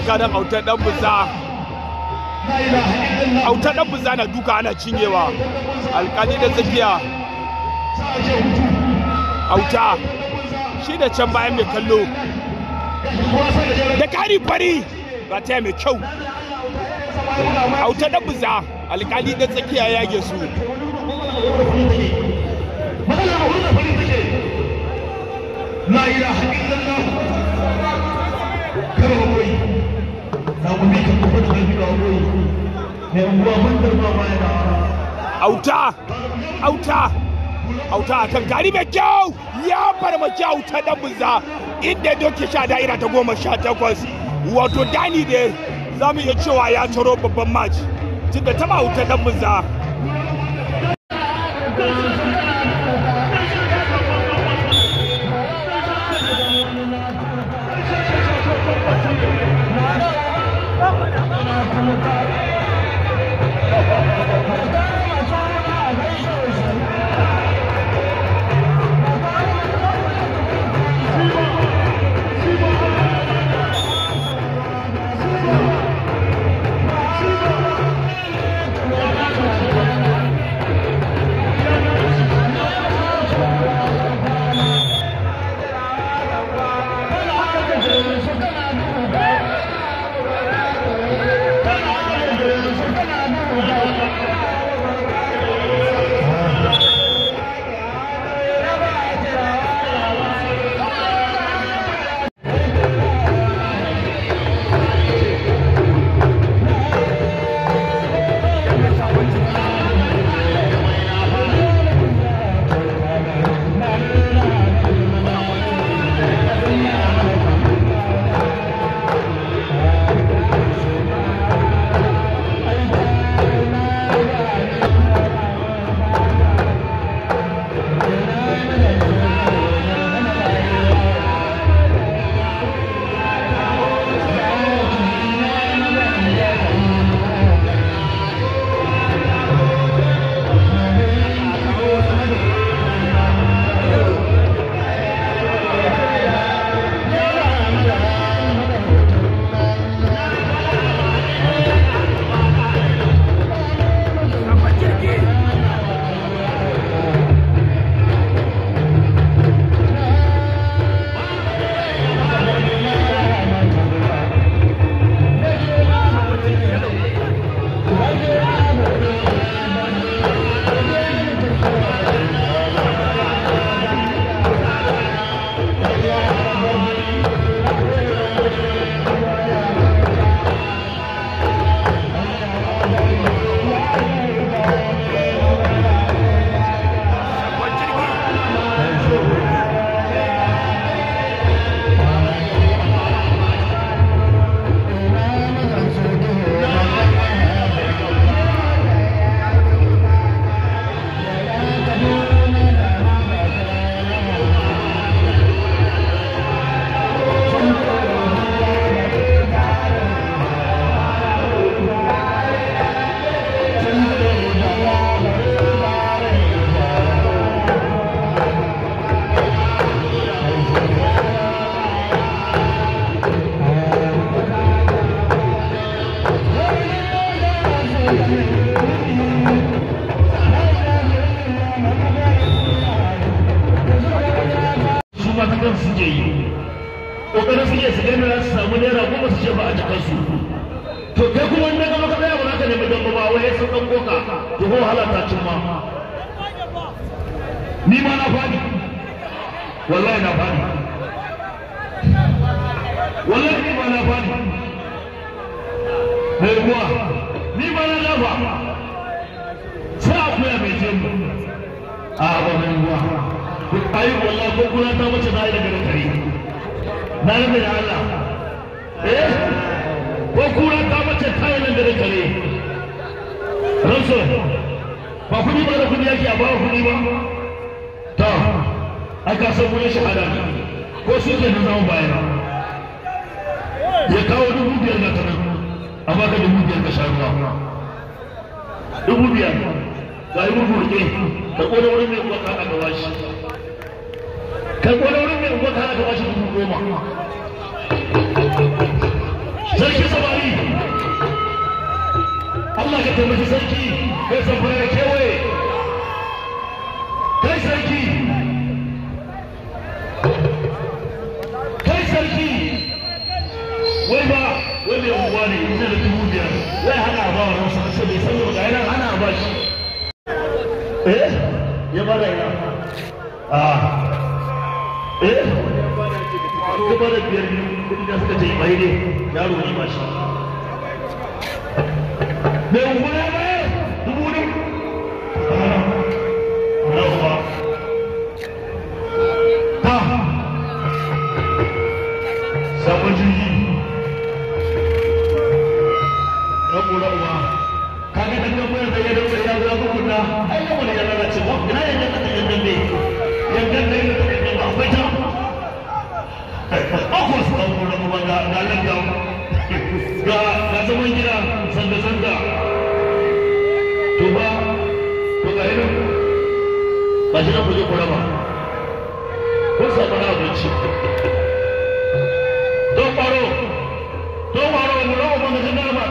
tsakanin autar dan buza. Na duka ana cinyewa. Alkali da tsakiya. Auta. Shi da can bayan mai kallo. Da kari fari. Ba ta mai kyau. Auta dan buza. Alkali da tsakiya ya ge su. La ilaha illallah. Kar koyi za mu bi ka kuma da bi da koyi ne unguwa mun da ba ma da auta. Auta. Auta akan gari mai kyau ya farmaki auta dan buza. Inda doke sha da'ira ta goma sha takwas. Wato dani ne za mu iya cewa ya ciro babban match. Tunda taba auta dan buza. Su suke yi. Kokarin suke su gani za su samu naira goma su ce ba a jikan su to kai kuma wanda ka tsaya ba za ka nemi don ba wai sun ɗan koka to ko wahala ta cin ma. Ni ma na faɗi. Wallahi na faɗi. Wallahi ni ma na faɗi. Mai ruwa ni ma na lafa. Sai akuya mai jini a ba mai ruwa. Ayi wallahi ko kuna ta mace na yi daga da kare na rabe da Allah. Eh? Ko kuna ta mace ta yi daga da kare ranso ba kuɗi ba da kuɗi yake a ba kuɗi ba. Aka san wurin shahada. Ko su ke nan zama bayan ya kawo dubu biyar ga tanan a baka dubu biyar ka sha ruwa. Dubu biyar. Ga yi mutu riƙe ka ƙone wurin mai uwa ka aka ka ƙone wurin mai uwa ka aka washi dubu goma. Sarki samari. Allah ka taimaki sarki. Kai samfara da kewaye. Kai sarki. Kai sarki. Wai ba wai mai unguwa ne ina da dubu biyar. Wai hana ba wa ransa sai bai san ga yana hana ba shi. Eh? Ya ba da ina. Ah. Eh ka ba da biyar kuɗi da suka ce bai ne yaro ne ba shi unguwa ya bayar dubu ne yawwa ta sabon jirgi rabu rabuwa kaga dan nan mun da yadda ya zo ku kunna ai ne ya lalace ba ina yanda ka da yanda ne yanda ne ba akwai ta ako su rabuwa ga ga langa ga ga zaman gida sanda sanda. To ba to ga ina ba shi na kuje ku raba. Ko samu na abinci. Don faro don faro mu rawa mana jin ba.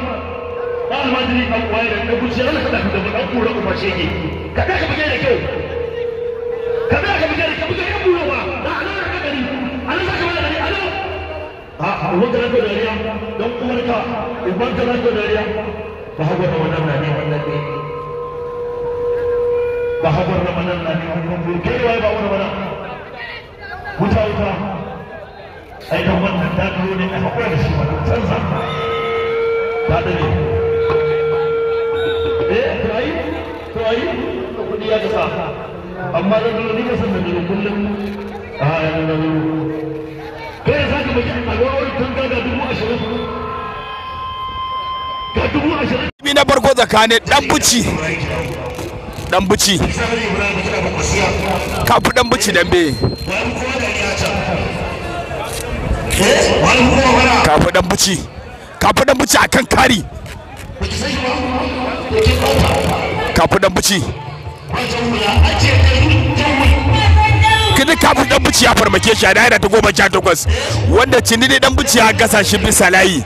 Ba almajiri kan kwaye da kuce kada ka da ɗan kura kuma shege ka da ka buge da kyau. Ka da ka buge da kyau buro ba da ana a uban ka nako dariya don uwar ka uban ka dariya. Ba hagu da wannan na ne wannan ne. Ba hagu da wannan na ne wannan ne. Kai waye ba wani wannan wuta wuta. Ai dan wannan ta biyo ne a hakura da shi wannan canza ta dare eh to ai to ai kuɗi ya kasa. Amma da ni ba san da kullum. A ya kai za ka baki a tanga ga dubu ashirin. Ga dubu ashirin. Na farko tsakanin dan buci. Dan buci. Kafu dan buci dambe kafu dan buci. Kafu dan buci akan kari. Kafu dan buci. Kafu dan buci ya farmake shi a daira ta goma sha takwas wanda cini dai dan buci ya gasa shi bisa layi.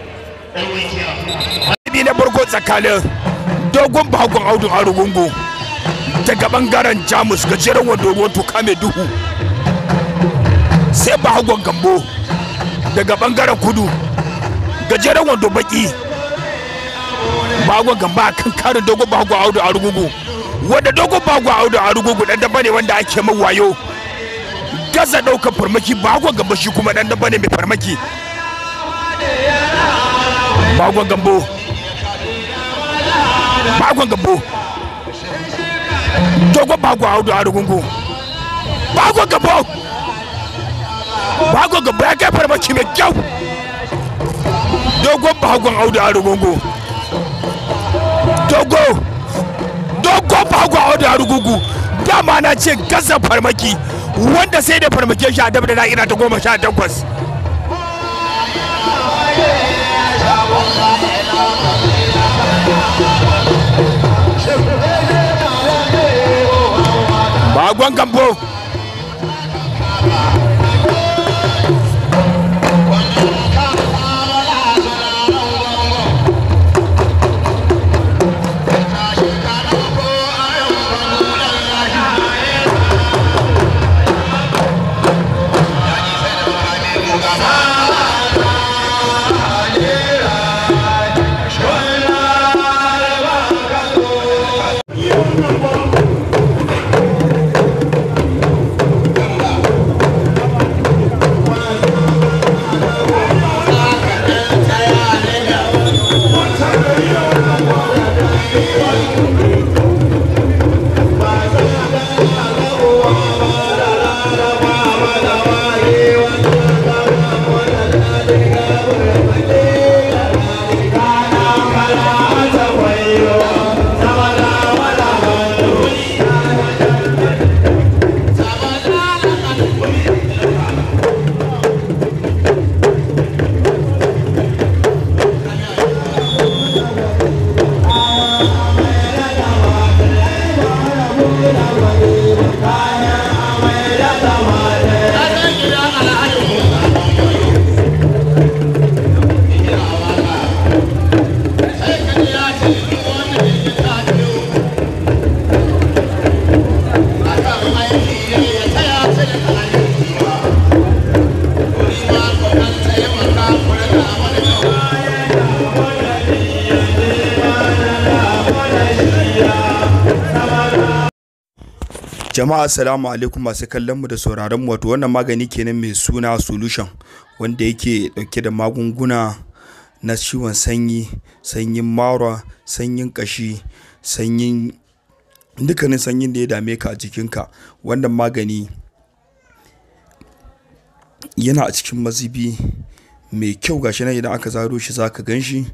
Na farko tsakanin dogon bakon audu arugungu daga ɓangaren jamus gajeren wando ruwan tuka mai duhu. Sai bahagon gambo daga ɓangaren kudu gajeren wando baki. Bahagon gamba a kan karin dogon bahagon audu arugungu wanda dogon bahagon audu arugungu dan daba ne wanda ake mai wayo. Gaza ɗaukar farmaki bahagon gamba shi kuma dan daba ne mai farmaki. Bahagon gambo. Bagon gambo. Dogon bago a huɗu a rugungu. Bagon gambo. Bagon gambo ya kai farmaki mai kyau. Dogon bagon audu a rugungu. Dogo. Dogon bagon audu a rugungu. Dama na ce gasa farmaki. Wanda sai da farmake shi a dab da na'ira ta goma sha takwas. Bagon gambo Jama'a assalamu alaikum masu kallon mu da sauraron mu. Wato wannan magani kenan mai suna solution wanda yake ɗauke da magunguna na ciwon sanyi, sanyin mara, sanyin kashi, sanyin dukkanin sanyin da ya dame ka a jikinka. Wannan magani yana a cikin mazubi mai kyau. Gashi nan idan aka zaro shi zaka gan shi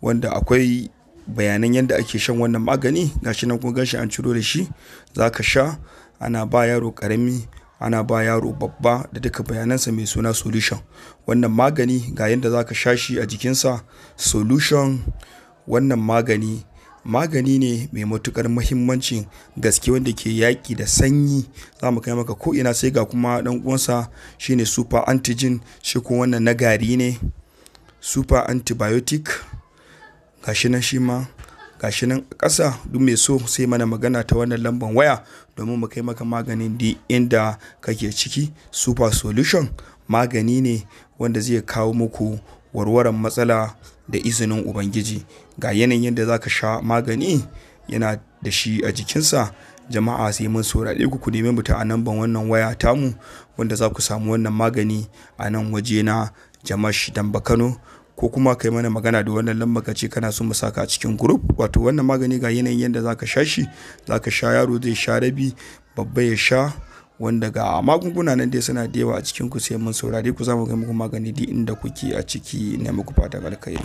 wanda akwai bayanan yadda ake shan wannan magani. Gashi nan kun gan shi an ciro da shi zaka sha. Ana ba yaro ƙarami ana ba yaro babba da duka bayanansa mai suna solution. Wannan magani ga yadda zaka sha shi a jikinsa solution wannan magani. Magani ne mai matuƙar muhimmancin gaske wanda ke yaƙi da sanyi. Za mu kai maka ko'ina sai ga kuma ɗan uwansa shine super antigen shi kuma wannan na gari ne. Super antibiotic gashi nan shi ma. Gashi nan ƙasa duk mai so sai mana magana ta wannan lambar waya domin mu kai maka maganin di inda kake ciki. Super solution magani ne wanda zai kawo muku warwaran matsala da izinin ubangiji. Ga yanayin yadda za ka sha magani yana da shi a jikinsa. Jama'a sai mun saurare ku ku nemi ta a namban wannan waya tamu wanda za ku samu wannan magani a nan waje na jamash damba kano. Ko kuma kai mana magana da wannan lamba ka ce kana so mu saka a cikin group. Wato wannan magani ga yanayin yadda za ka sha shi. Za ka sha yaro zai sha rabi babba ya sha wanda ga magunguna nan dai suna da yawa a cikin ku sai mun saurare ku za mu ga muku magani duk inda kuke a ciki. Ne muku fatan alkhairi.